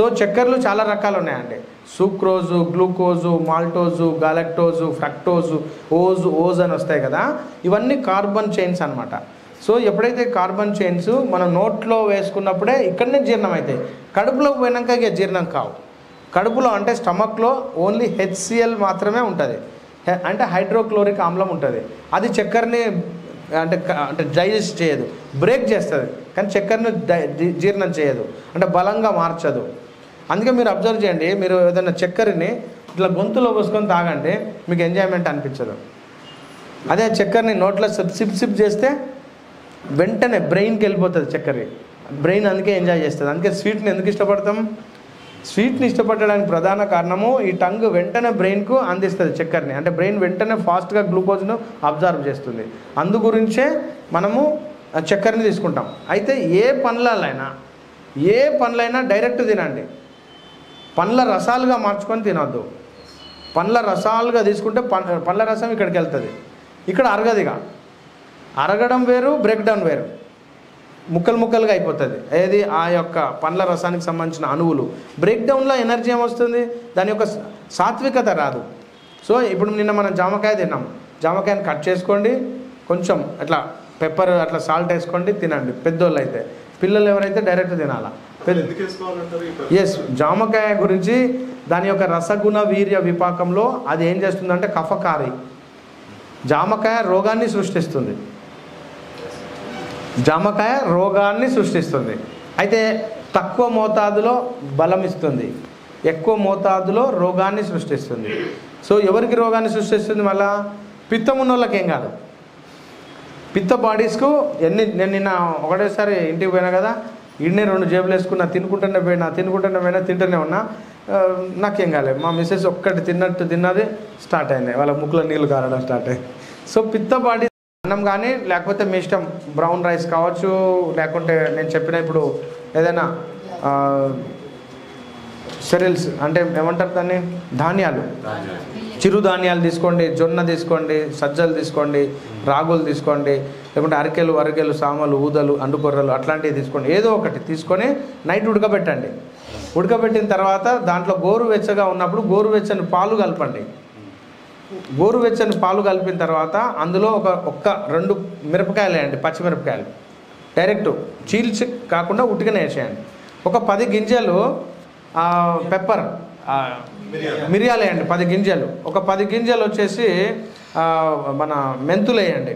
So చక్కెరలు చాలా రకాలు ఉన్నాయండి sucrose glucose maltose galactose fructose ఓజు ఓజ్ అని వస్తాయి కదా. ఇవన్నీ కార్బన్ చైన్స్ అనమాట సో ఎప్పుడైతే కార్బన్ చైన్స్ మనం నోట్లో వేసుకున్నప్పుడే ఇక్కడనే జీర్ణం అవుతాయి. కడుపులోకి పోయినాక ఇక జీర్ణం కావు. కడుపులో అంటే స్టమక్లో ఓన్లీ హెచ్సిఎల్ మాత్రమే ఉంటుంది. అంటే హైడ్రోక్లోరిక్ ఆమ్లం ఉంటుంది. అది చక్కెరని అంటే అంటే డైజెస్ట్ చేయదు. బ్రేక్ చేస్తుంది. కానీ చక్కెరను జీర్ణం చేయదు. అంటే బలంగా మార్చదు. అందుకే మీరు అబ్జర్వ్ చేయండి. మీరు ఏదైనా చక్కెరని ఇట్లా గొంతులో పోసుకొని తాగండి మీకు ఎంజాయ్మెంట్ అనిపించదు. అదే చక్కెరని నోట్లో సిప్ సిప్ సిప్ చేస్తే వెంటనే బ్రెయిన్కి వెళ్ళిపోతుంది చక్కెర. బ్రెయిన్ అందుకే ఎంజాయ్ చేస్తుంది. అందుకే స్వీట్ని ఎందుకు ఇష్టపడతాం? స్వీట్ని ఇష్టపడడానికి ప్రధాన కారణము ఈ టంగ్ వెంటనే బ్రెయిన్కు అందిస్తుంది చక్కెరని. అంటే బ్రెయిన్ వెంటనే ఫాస్ట్గా గ్లూకోజ్ను అబ్జర్వ్ చేస్తుంది. అందు గురించే మనము ఆ చక్కెరని తీసుకుంటాం. అయితే ఏ పనులైనా ఏ పనులైనా డైరెక్ట్ తినండి. పండ్ల రసాలుగా మార్చుకొని తినొద్దు. పండ్ల రసాలుగా తీసుకుంటే పండ్ల రసం ఇక్కడికి వెళ్తుంది. ఇక్కడ అరగదిగా అరగడం వేరు బ్రేక్ డౌన్ వేరు. ముక్కలు ముక్కలుగా అయిపోతుంది. ఏది? ఆ యొక్క పండ్ల రసానికి సంబంధించిన అణువులు. బ్రేక్ డౌన్లో ఎనర్జీ ఏమొస్తుంది? దాని యొక్క సాత్వికత రాదు. సో ఇప్పుడు నిన్న మనం జామకాయ తిన్నాం. జామకాయని కట్ చేసుకోండి. కొంచెం అట్లా పెప్పర్ అట్లా సాల్ట్ వేసుకోండి తినండి. పెద్దోళ్ళు అయితే పిల్లలు ఎవరైతే డైరెక్ట్ తినాలా? ఎస్ జామకాయ గురించి దాని యొక్క రసగుణ వీర్య విపాకంలో అది ఏం చేస్తుందంటే కఫకారి. జామకాయ రోగాన్ని సృష్టిస్తుంది. జామకాయ రోగాన్ని సృష్టిస్తుంది. అయితే తక్కువ మోతాదులో బలం ఇస్తుంది. ఎక్కువ మోతాదులో రోగాన్ని సృష్టిస్తుంది. సో ఎవరికి రోగాన్ని సృష్టిస్తుంది మళ్ళా? పిత్తం ఉన్న వాళ్ళకి ఏం కాదు. పిత్త బాడీస్కు ఎన్ని నేను నిన్న ఒకటేసారి ఇంటికి పోయినా కదా ఇన్నే రెండు జేబులు వేసుకున్నా తినుకుంటూనే పోయినా తినుకుంటూనే పోయినా తింటూనే ఉన్నా నాకేం కాలేదు మా మిస్సెస్ ఒక్కటి తిన్నట్టు తిన్నది స్టార్ట్ అయింది. వాళ్ళ ముక్కులో నీళ్ళు కారడం స్టార్ట్ అయింది. సో పిత్త బాడీ అన్నం కానీ లేకపోతే మీ ఇష్టం బ్రౌన్ రైస్ కావచ్చు లేకుంటే నేను చెప్పిన ఇప్పుడు ఏదైనా సెరిల్స్ అంటే ఏమంటారు దాన్ని? ధాన్యాలు. చిరుధాన్యాలు తీసుకోండి జొన్న తీసుకోండి సజ్జలు తీసుకోండి రాగులు తీసుకోండి లేకుంటే అరికెలు అరికెలు సామలు ఊదలు అండుకొర్రలు అట్లాంటివి తీసుకోండి. ఏదో ఒకటి తీసుకొని నైట్ ఉడకబెట్టండి. ఉడకబెట్టిన తర్వాత దాంట్లో గోరువెచ్చగా ఉన్నప్పుడు గోరువెచ్చని పాలు కలపండి. గోరువెచ్చని పాలు కలిపిన తర్వాత అందులో ఒక ఒక్క రెండు మిరపకాయలు వేయండి పచ్చిమిరపకాయలు. డైరెక్ట్ చీల్చి కాకుండా ఉట్టుకనే వేసేయండి. ఒక పది గింజలు పెప్పర్ మిరియాలు వేయండి పది గింజలు. ఒక పది గింజలు వచ్చేసి మన మెంతులు వేయండి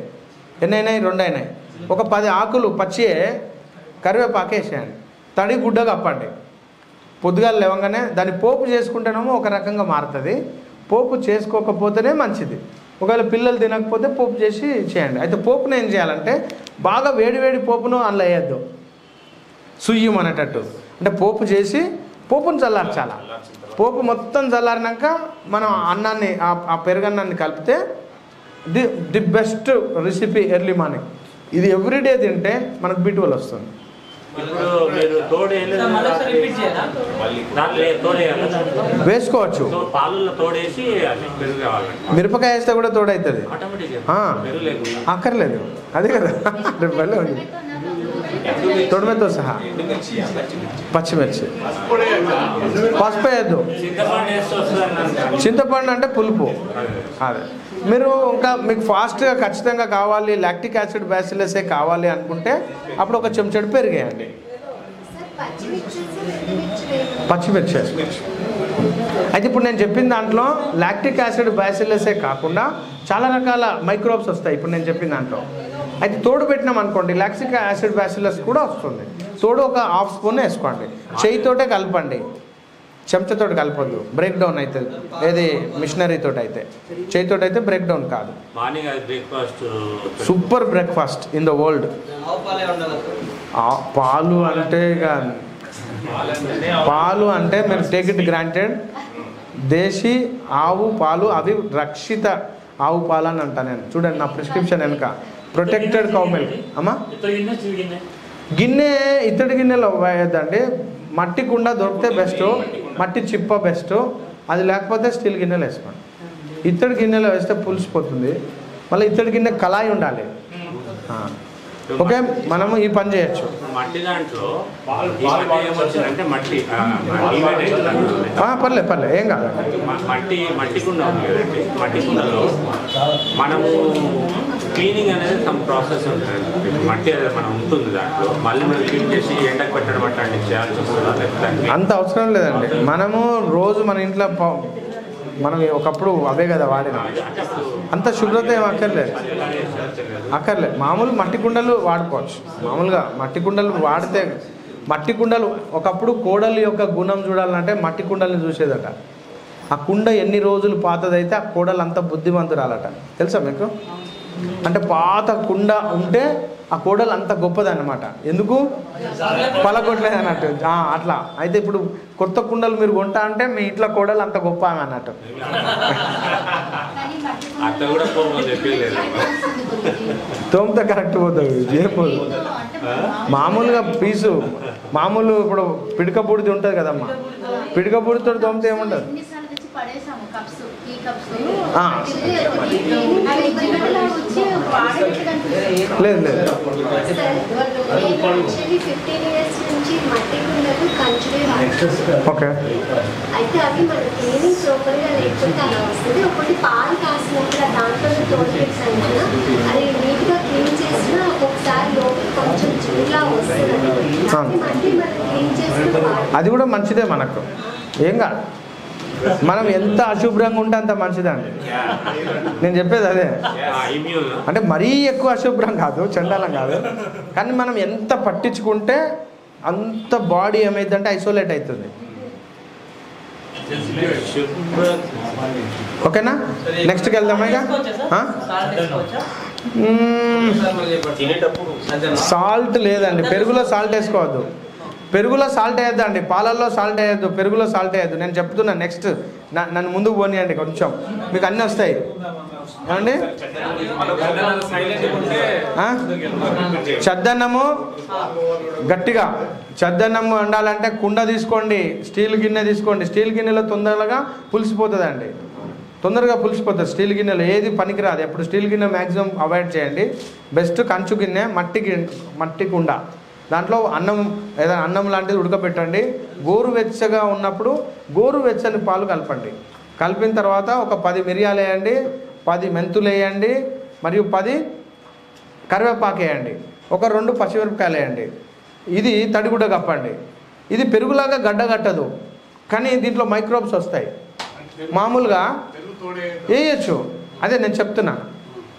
ఎన్ని అయినాయి రెండు అయినాయి ఒక పది ఆకులు పచ్చి కరివేపాకు వేసేయండి. తడి గుడ్డ కప్పండి పొద్దుగాలు లేవగానే దాన్ని పోపు చేసుకుంటేనేమో ఒక రకంగా మారుతుంది. పోపు చేసుకోకపోతేనే మంచిది. ఒకవేళ పిల్లలు తినకపోతే పోపు చేసి చేయండి. అయితే పోపును ఏం చేయాలంటే బాగా వేడి వేడి పోపును అందులో వేయద్దు. సుయ్యం అనేటట్టు. అంటే పోపు చేసి పోపును చల్లార్చాల? పోపు మొత్తం చల్లారినాక మనం అన్నాన్ని ఆ- పెరుగన్నాన్ని కలిపితే the the best recipe early morning. ఇది ఎవ్రీడే తింటే మనకు బిటువల్ వస్తుంది. వేసుకోవచ్చు. తో- పాలల్లో తోడేసి అది పెరుగు కావాలండి మిరపకాయ వేస్తే కూడా తోడవుతుంది అక్కర్లేదు. అదే కదా. రేపు భలే ఉంది. తొడిమెతో సహా. పచ్చిమిర్చి. పసుపు వేయద్దు చింతపండు అంటే పులుపు. అదే. మీరు ఇంకా మీకు ఫాస్ట్గా ఖచ్చితంగా కావాలి లాక్టిక్ యాసిడ్ బ్యాసిలసే కావాలి అనుకుంటే అప్పుడు ఒక చెంచాడు పెరిగేయండి. పచ్చిమిర్చి పచ్చిమిర్చి అయితే ఇప్పుడు నేను చెప్పిన దాంట్లో లాక్టిక్ యాసిడ్ బ్యాసిలసే కాకుండా చాలా రకాల మైక్రోబ్స్ వస్తాయి. ఇప్పుడు నేను చెప్పిన దాంట్లో. అయితే తోడు పెట్టినాం అనుకోండి లాక్టిక్ యాసిడ్ బ్యాసిలస్ కూడా వస్తుంది. తోడు ఒక హాఫ్ స్పూన్ వేసుకోండి. చేయితోటే కలపండి. చెంచాతోటి కలపొద్దు. బ్రేక్ డౌన్ అవుతుంది ఏది మిషనరీ తోటి అయితే చేయితోటి అయితే బ్రేక్ డౌన్ కాదు. అది super breakfast in the world. పాలే అంటే పాలు అంటే మీరు టేక్ ఇట్ గ్రాంటెడ్. దేశీ ఆవు పాలు అవి రక్షిత ఆవు పాలు అని అంటా నేను. చూడండి నా ప్రిస్క్రిప్షన్ వెనుక. ప్రొటెక్టెడ్ కౌ మిల్క్ అమ్మా? గిన్నె ఇత్తడి గిన్నెలో వేయద్దండి. మట్టి కుండ దొరికితే బెస్ట్. మట్టి చిప్ప బెస్ట్. అది లేకపోతే స్టీల్ గిన్నెలు వేసుకోండి. ఇత్తడి గిన్నెలో వేస్తే పులిసిపోతుంది మళ్ళీ ఇత్తడి గిన్నె కళాయి ఉండాలి. ఓకే మనము ఈ పని చేయొచ్చు. మట్టి దాంట్లో ఈ మట్టి పర్లేదు పర్లేదు ఏం కాదు. మట్టి మట్టి కుండ ఉంది కదండి. మట్టి కుండలో మనము క్లీనింగ్ అనేది సమ్ ప్రాసెస్ ఉంటుంది మట్టి అనేది మనం ఉంటుంది దాంట్లో. మళ్ళీ మనం క్లీన్ చేసి ఎండకు పెట్టడం అట్లాంటివి చేయాల్సి వస్తుందా? అంత అవసరం లేదండి. మనము రోజు మన ఇంట్లో ప- మనం ఒకప్పుడు అవే కదా వాడిన. అంత శుభ్రత ఏం అక్కర్లేదు. అక్కర్లేదు. మామూలు మట్టి కుండలు వాడుకోవచ్చు. మామూలుగా మట్టి కుండలు వాడితే మట్టి కుండలు ఒకప్పుడు కోడలి యొక్క గుణం చూడాలంటే మట్టి కుండల్ని చూసేదట. ఆ కుండ ఎన్ని రోజులు పాతదైతే ఆ కోడలు అంత బుద్ధిమంతురాలట. తెలుసా మీకు? అంటే పాత కుండ ఉంటే ఆ కోడలు అంత గొప్పదన్నమాట. ఎందుకు? పలగొట్టలేదు అన్నట్టు అట్లా. అయితే ఇప్పుడు కొత్త కుండలు మీరు కొంటా అంటే మీ ఇంట్లో కోడలు అంత గొప్ప ఆమె అన్నట్టు. తోమితే కరెక్ట్ పోతుంది ఏం పోదు మామూలుగా పీసు. మామూలు ఇప్పుడు పిడక బూడిది ఉంటుంది కదమ్మా. పిడక బూడితో తోమితే ఏముంటుంది లేదు లేదు. ఓకే. అయితే అవి మన క్లీనింగ్ ప్రాపర్గా లేకపోతే అలా వస్తుంది ఒకటి పాలు కాసినప్పుడు ఆ. దాంట్లో తోడుపెట్స్ అయినా అది నీట్గా క్లీన్ చేసినా ఒక్కొక్కసారి లోపల కొంచెం చిల్లా వస్తుంది అది మళ్ళీ మనం క్లీన్ చేసిన అది కూడా మంచిదే మనకు. ఏం కాదు. మనం ఎంత అశుభ్రంగా ఉంటే అంత మంచిదండి. నేను చెప్పేది అదే. అంటే మరీ ఎక్కువ అశుభ్రం కాదు చండాలం కాదు. కానీ మనం ఎంత పట్టించుకుంటే అంత బాడీ ఏమైందంటే ఐసోలేట్ అవుతుంది. ఓకేనా? నెక్స్ట్కి వెళ్దామా ఇక? సాల్ట్ లేదండి పెరుగులో సాల్ట్ వేసుకోవద్దు. పెరుగులో సాల్ట్ వేయద్దండి. పాలల్లో సాల్ట్ వేయద్దు. పెరుగులో సాల్ట్ వేయద్దు. నేను చెప్తున్నా నెక్స్ట్ నన్ను ముందుకు పోనీయండి కొంచెం. మీకు అన్నీ వస్తాయి. ఏమండి? చద్దన్నము గట్టిగా. చద్దన్నము వండాలంటే కుండ తీసుకోండి స్టీల్ గిన్నె తీసుకోండి. స్టీల్ గిన్నెలో తొందరగా పులిసిపోతుందండి. తొందరగా పులిసిపోతుంది స్టీల్ గిన్నెలో. ఏది పనికిరాదు. ఎప్పుడు స్టీల్ గిన్నె మ్యాక్సిమం అవాయిడ్ చేయండి. బెస్ట్ కంచు గిన్నె మట్టి గిన్నె మట్టి కుండ. దాంట్లో అన్నం ఏదైనా అన్నం లాంటిది ఉడకబెట్టండి. గోరువెచ్చగా ఉన్నప్పుడు గోరువెచ్చని పాలు కలపండి. కలిపిన తర్వాత ఒక పది మిరియాలు వేయండి పది మెంతులు వేయండి మరియు పది కరివేపాకు వేయండి. ఒక రెండు పచ్చిమిరపకాయలు వేయండి. ఇది తడిగుడ్డ కప్పండి. ఇది పెరుగులాగా గడ్డ కట్టదు కానీ దీంట్లో మైక్రోబ్స్ వస్తాయి. మామూలుగా వేయచ్చు. అదే నేను చెప్తున్నా.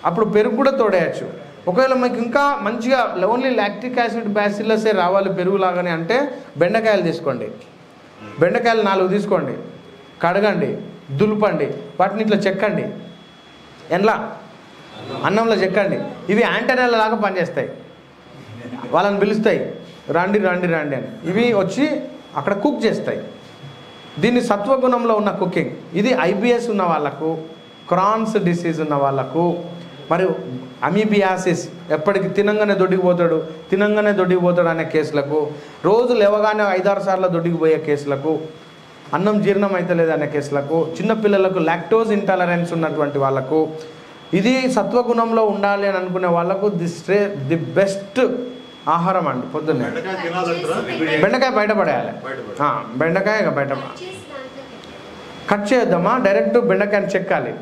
అప్పుడు పెరుగు కూడా తోడేయచ్చు. ఒకవేళ మీకు ఇంకా మంచిగా ఓన్లీ లాక్టిక్ యాసిడ్ బ్యాసిల్లసే రావాలి పెరుగులాగానే అంటే బెండకాయలు తీసుకోండి. బెండకాయలు నాలుగు తీసుకోండి. కడగండి. దులుపండి. వాటిని ఇట్లా చెక్కండి. ఎండ్లా అన్నంలో చెక్కండి. ఇవి యాంటెనాల లాగా పనిచేస్తాయి. వాళ్ళని పిలుస్తాయి. రండి రండి రండి అని. ఇవి వచ్చి అక్కడ కుక్ చేస్తాయి. దీన్ని సత్వగుణంలో ఉన్న కుకింగ్ ఇది ఐబిఎస్ ఉన్న వాళ్ళకు క్రాన్స్ డిసీజ్ ఉన్న వాళ్ళకు మరియు అమీబియాసిస్ ఎప్పటికి తినంగానే దొడ్డికిపోతాడు తినంగానే దొడ్డికిపోతాడు అనే కేసులకు రోజు లేవగానే ఐదారు సార్లు దొడ్డికిపోయే కేసులకు అన్నం జీర్ణం అవుతలేదు అనే కేసులకు చిన్నపిల్లలకు లాక్టోజ్ ఇంటాలరెన్స్ ఉన్నటువంటి వాళ్ళకు ఇది సత్వగుణంలో ఉండాలి అని అనుకునే వాళ్ళకు ది స్ట్రే ది బెస్ట్ ఆహారం అండి పొద్దున్నే. బెండకాయ బయటపడేయాలి. బెండకాయ బయట కట్ చేయొద్దమ్మా డైరెక్ట్ బెండకాయని చెక్కాలి.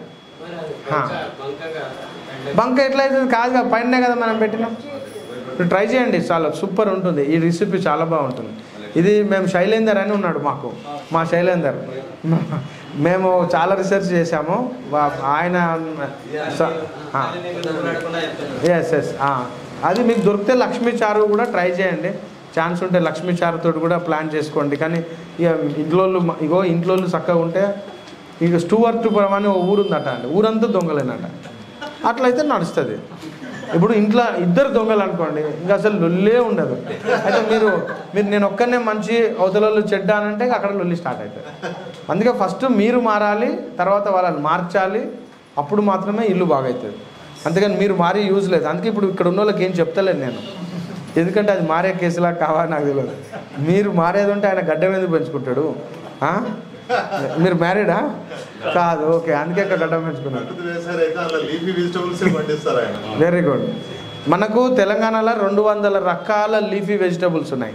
బంక ఎట్లా అవుతుంది? కాదుగా పైన కదా మనం పెట్టినాం. ఇప్పుడు ట్రై చేయండి చాలా సూపర్ ఉంటుంది. ఈ రెసిపీ చాలా బాగుంటుంది. ఇది మేము శైలేందర్ అని ఉన్నాడు మాకు మా శైలేందర్. మేము చాలా రీసెర్చ్ చేశాము. ఆయన ఎస్ ఎస్ అది మీకు దొరికితే లక్ష్మీ చారు కూడా ట్రై చేయండి. ఛాన్స్ ఉంటే లక్ష్మీ చారుతో కూడా ప్లాన్ చేసుకోండి. కానీ ఇక ఇంట్లో ఇగో ఇంట్లో చక్కగా ఉంటే ఇక స్టూవర్టుపురం అని ఊరుందట అండి. ఊరంతా దొంగలేనట. అట్లయితే నడుస్తుంది. ఇప్పుడు ఇంట్లో ఇద్దరు దొంగలు అనుకోండి ఇంకా అసలు లొల్లే ఉండదు. అయితే మీరు మీరు నేను ఒక్కనే మంచి అవతలలో చెడ్డ అని అంటే అక్కడ లొల్లి స్టార్ట్ అవుతుంది అందుకే ఫస్ట్ మీరు మారాలి తర్వాత వాళ్ళని మార్చాలి అప్పుడు మాత్రమే ఇల్లు బాగవుతుంది అందుకని మీరు మారి యూజ్ లేదు. అందుకే ఇప్పుడు ఇక్కడ ఉన్న వాళ్ళకి ఏం చెప్తలేను నేను. ఎందుకంటే అది మారే కేసులా కావాలి నాకు తెలియదు మీరు మారేది ఉంటే ఆయన గడ్డ మీద పెంచుకుంటాడు. మీరు మ్యారీడా? కాదు ఓకే అందుకే ఇక్కడ గడ్డ లీఫీ వెరీ గుడ్ మనకు తెలంగాణలో రెండు వందల రకాల లీఫీ వెజిటబుల్స్ ఉన్నాయి.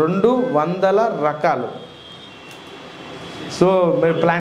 రెండు వందల రకాలు. సో మీరు ప్లాన్